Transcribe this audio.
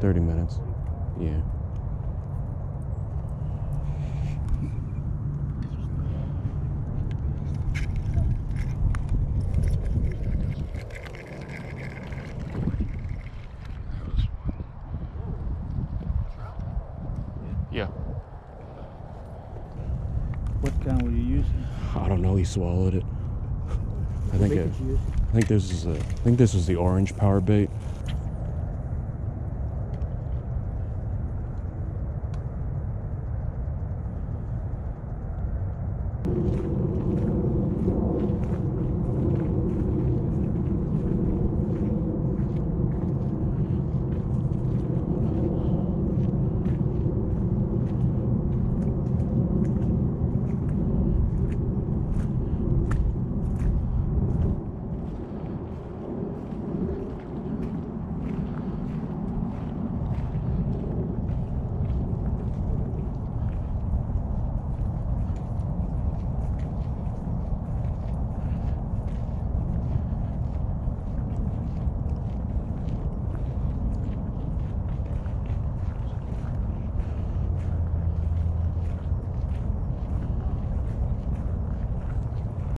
30 minutes. Yeah. Yeah. What kind were you using? I don't know. He swallowed it. I think it, did you use? I think this is a, I think this is the orange power bait.